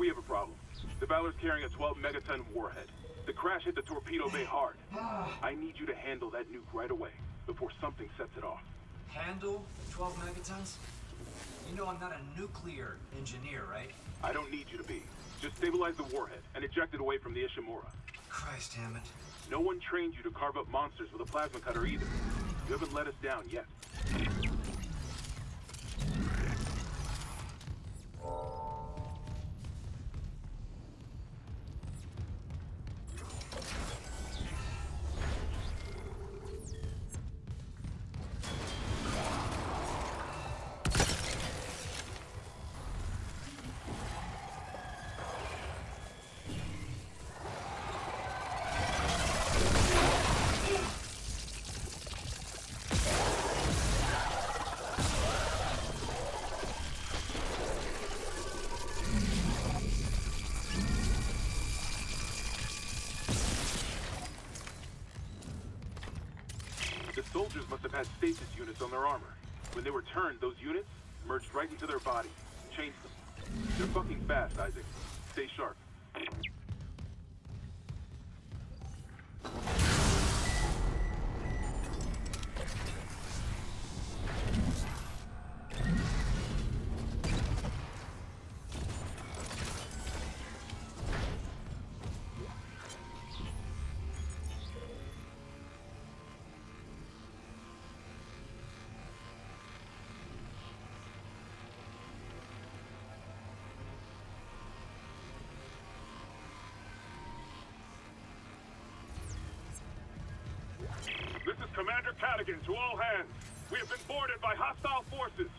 We have a problem. The Valor's carrying a 12 megaton warhead. The crash hit the torpedo bay hard. Ah. I need you to handle that nuke right away, before something sets it off. Handle 12 megatons? You know I'm not a nuclear engineer, right? I don't need you to be. Just stabilize the warhead and eject it away from the Ishimura. Christ, Hammond. No one trained you to carve up monsters with a plasma cutter either. You haven't let us down yet. Soldiers must have had stasis units on their armor. When they were turned, those units merged right into their bodies, changed them. They're fucking fast, Isaac. Stay sharp. Commander Cadigan to all hands. We have been boarded by hostile forces.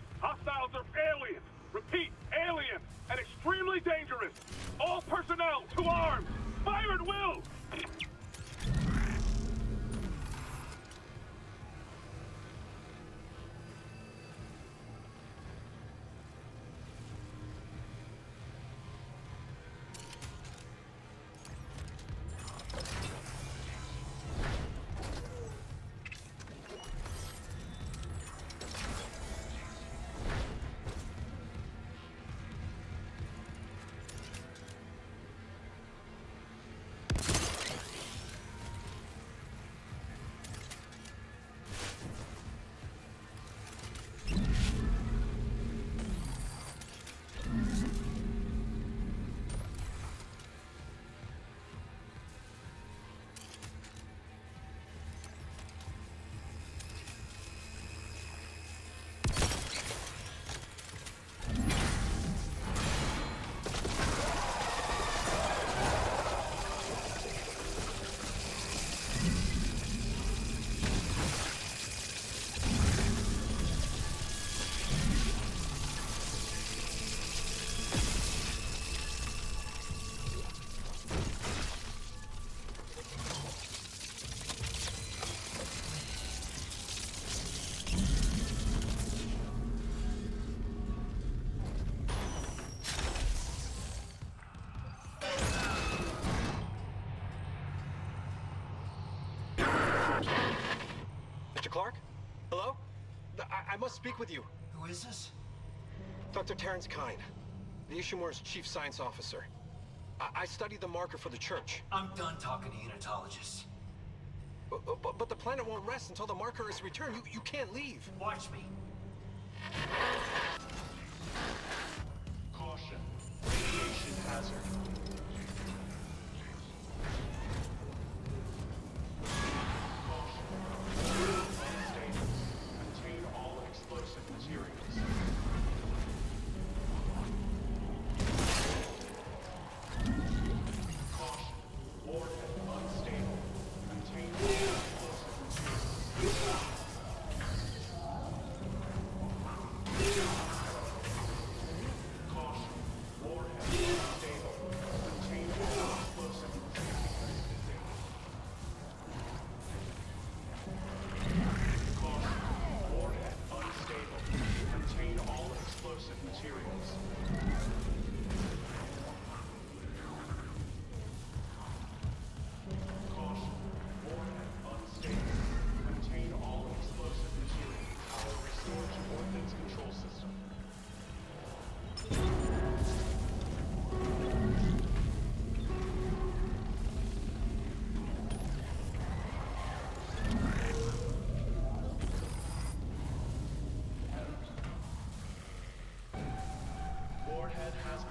Speak with you. Who is this? Dr. Terrence Kyne, the Ishimura's chief science officer. I, I studied the marker for the church. I'm done talking to unitologists. But, but, but the planet won't rest until the marker is returned. You, you can't leave. Watch me. Caution. Radiation hazard.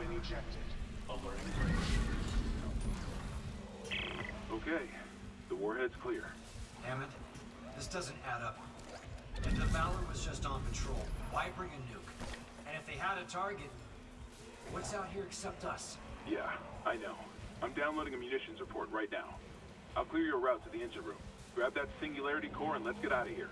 Been ejected. Alerting bridge. Okay, the warhead's clear. Hammond, this doesn't add up. If the Valor was just on patrol, why bring a nuke? And if they had a target, what's out here except us? Yeah, I know. I'm downloading a munitions report right now. I'll clear your route to the engine room. Grab that singularity core and let's get out of here.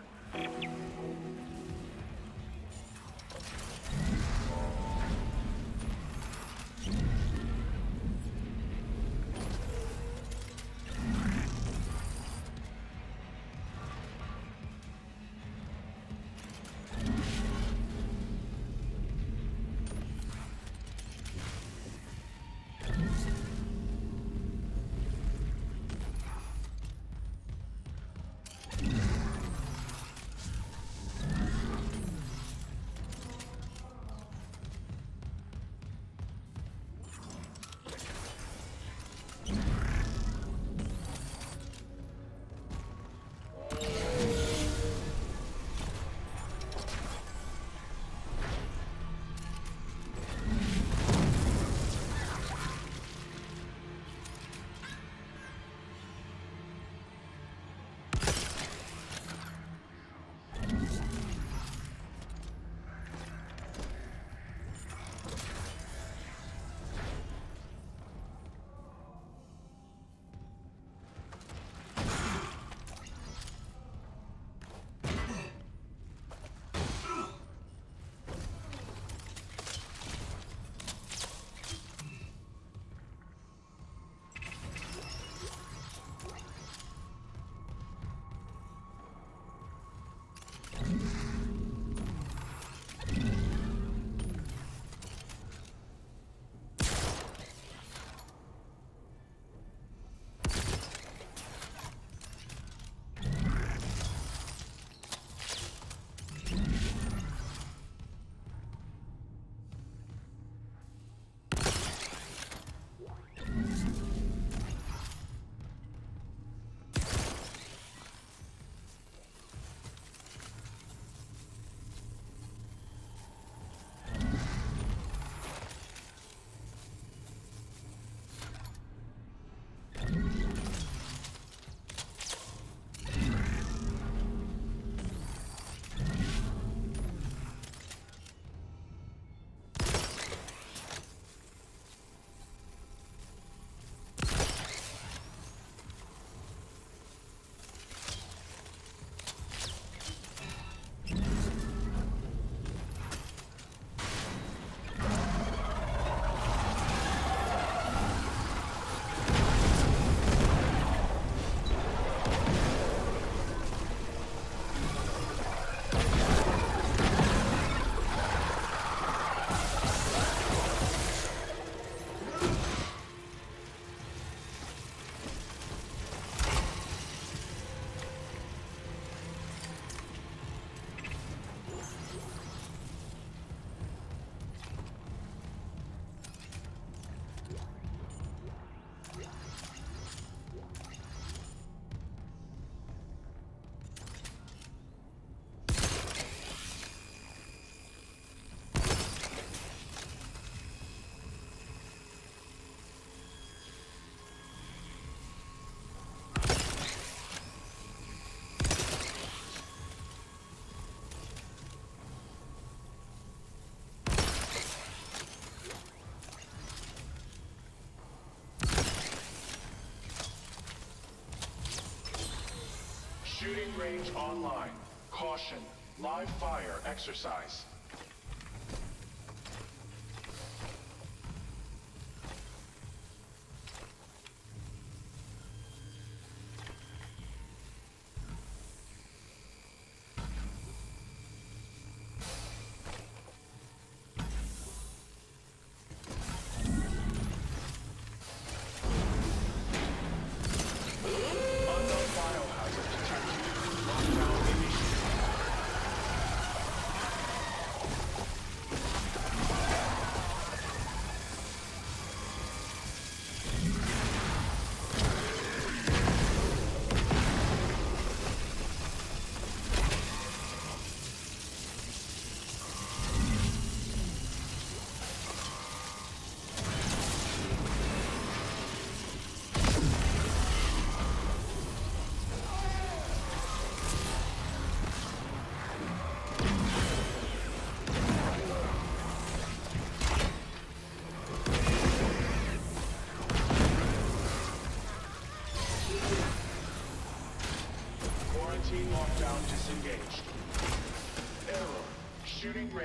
Range online. Caution. Live fire exercise.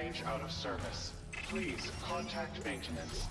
range out of service. Please contact maintenance.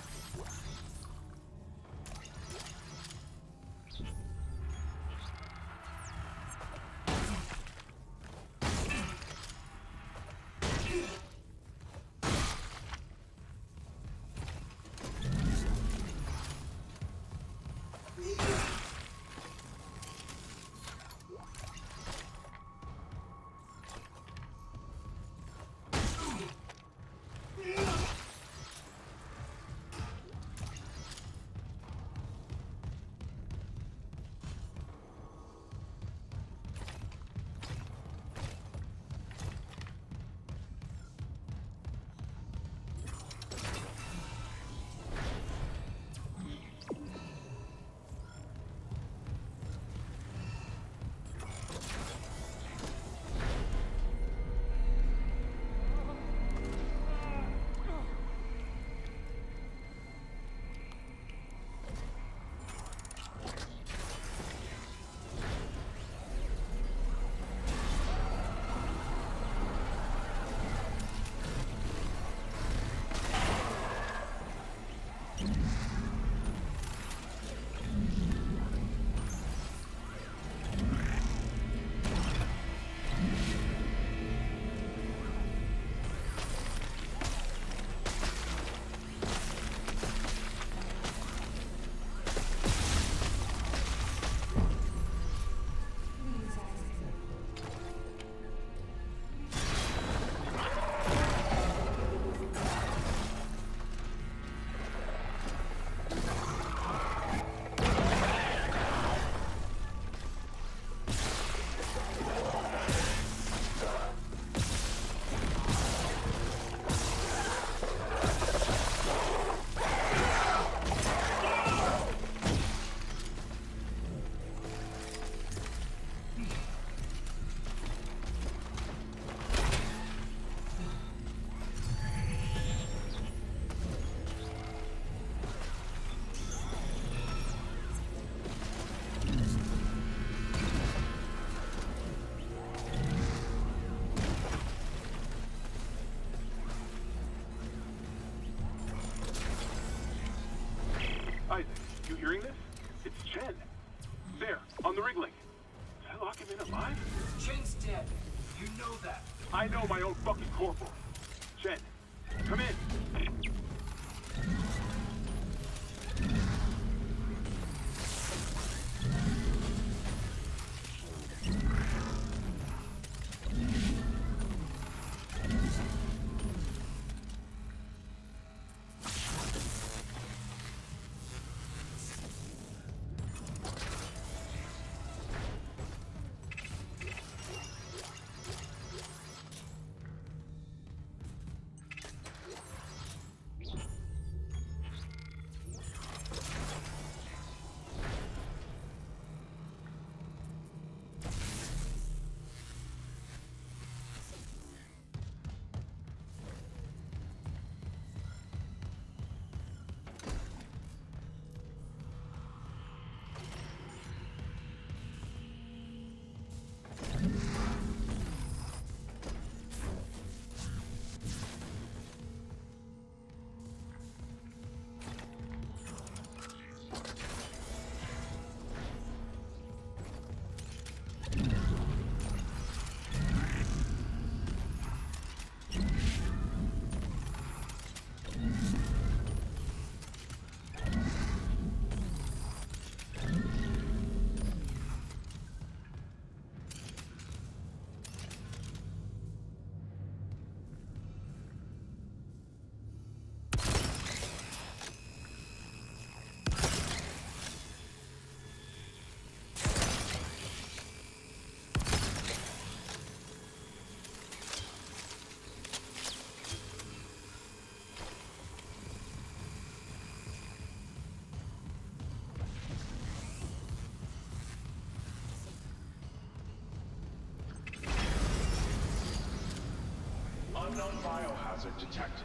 Unknown biohazard detected.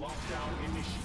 Lockdown initiated.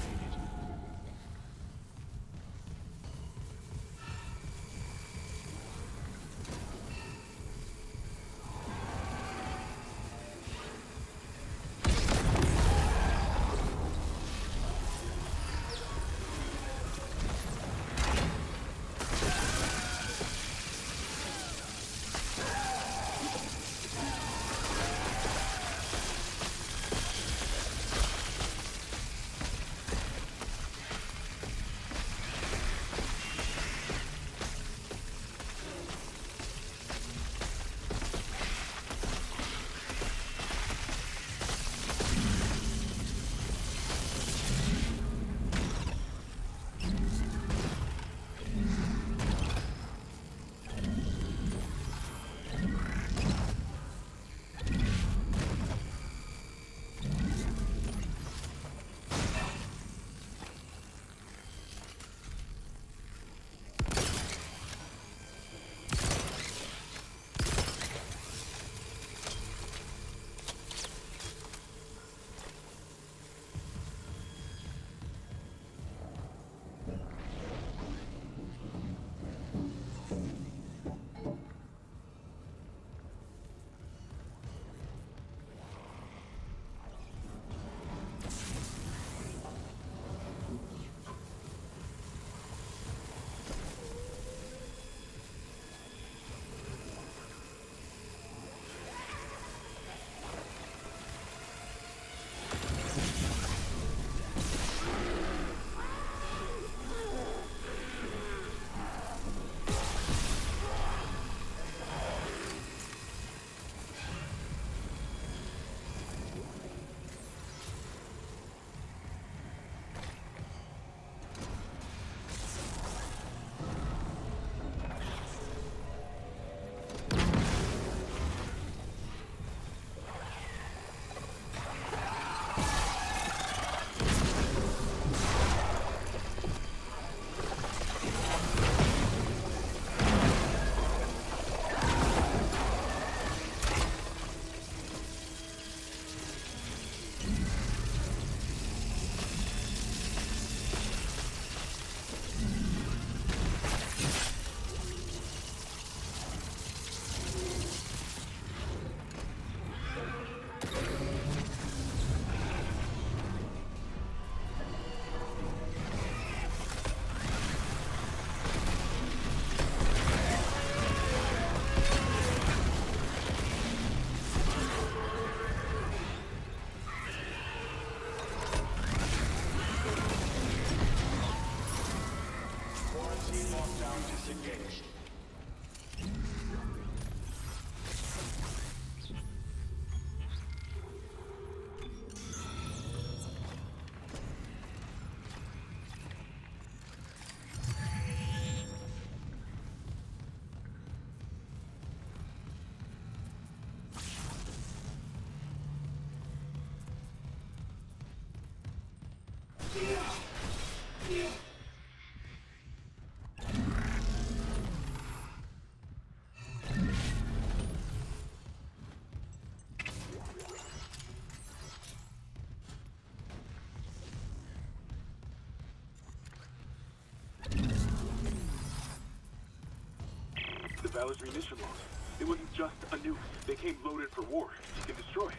Valor's munition logs. It wasn't just a nuke. They came loaded for war. Seek and destroy.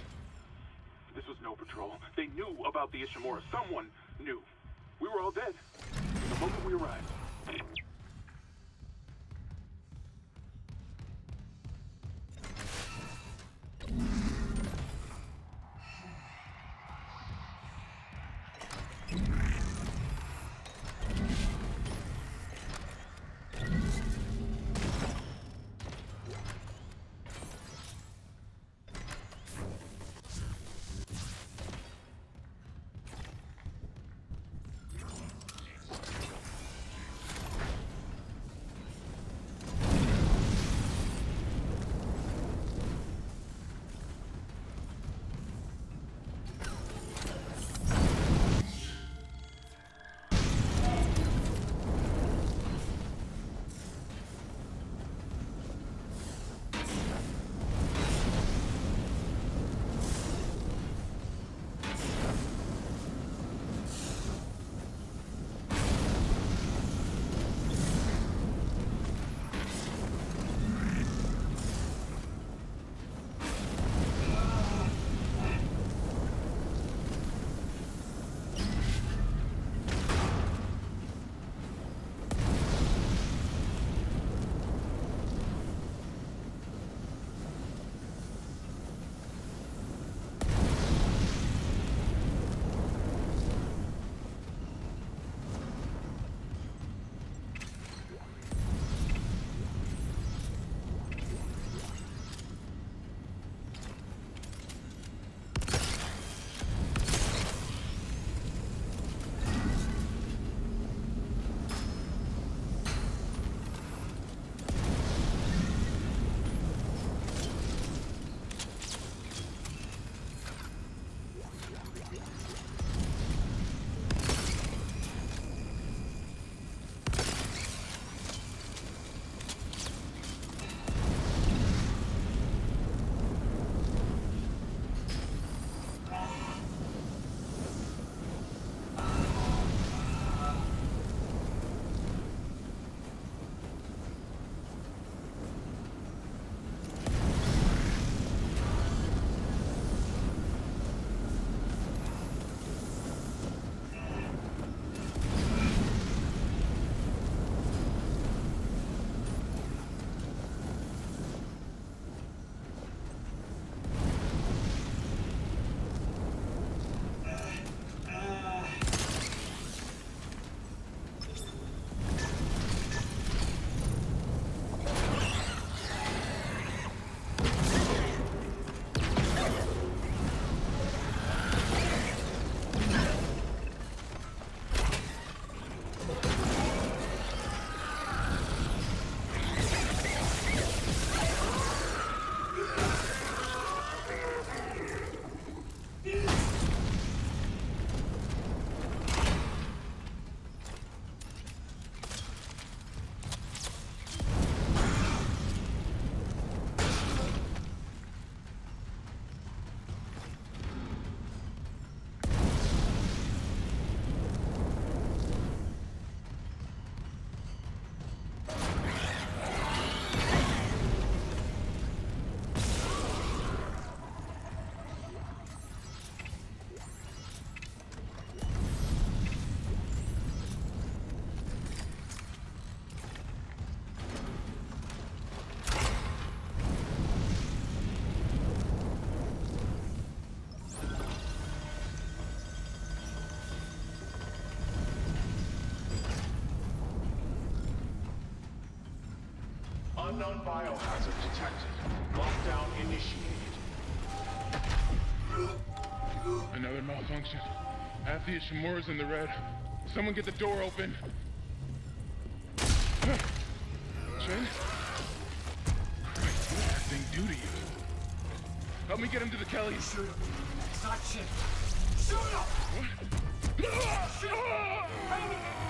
This was no patrol. They knew about the Ishimura. Someone knew. We were all dead. The moment we arrived. Unknown biohazard detected. Lockdown initiated. Another malfunction. Half the Ishimura's in the red. Someone get the door open. Chen? Christ, what did that thing do to you? Help me get him to the Kellys. Shoot him. It's not shit. Shoot him! Chen?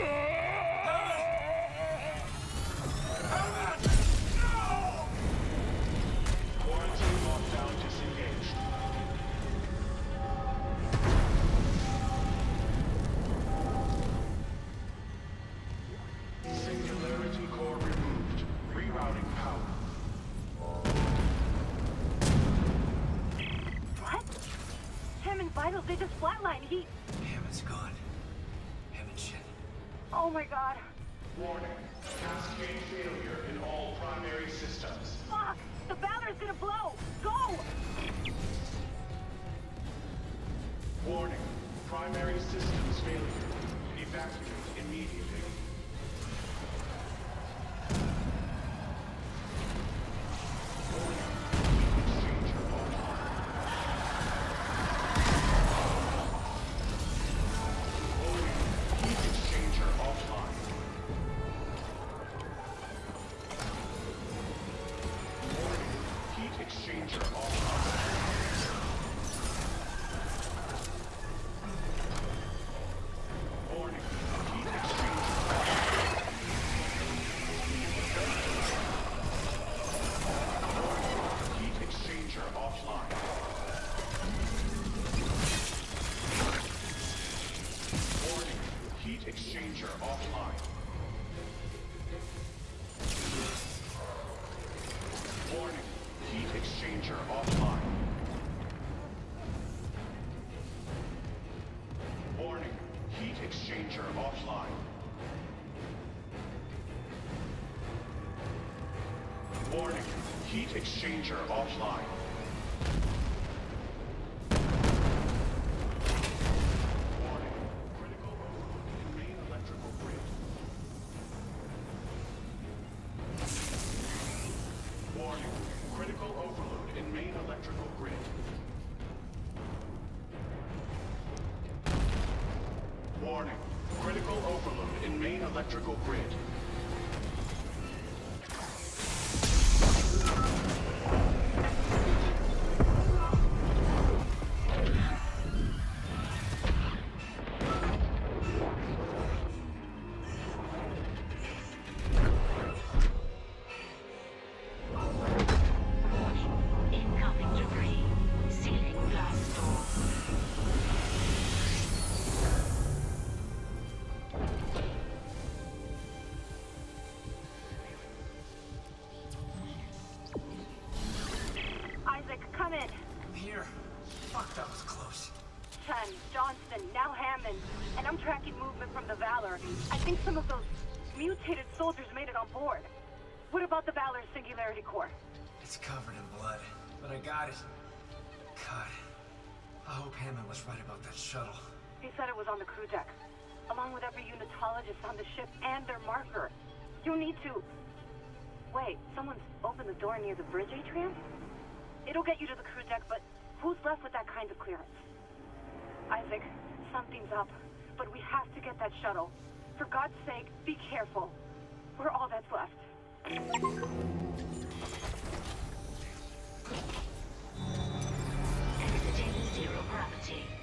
Oh Evacuate immediately. Exchanger offline. Warning. Critical overload in main electrical grid. Warning. Critical overload in main electrical grid. Warning. Critical overload in main electrical grid. I think some of those mutated soldiers made it on board. What about the Valor's Singularity Core? It's covered in blood, but I got it. God, I hope Hammond was right about that shuttle. He said it was on the crew deck, along with every unitologist on the ship and their marker. You need to... Wait, someone's opened the door near the bridge atrium? It'll get you to the crew deck, but who's left with that kind of clearance? Isaac, something's up, but we have to get that shuttle. For God's sake, be careful. We're all that's left. Exiting zero gravity.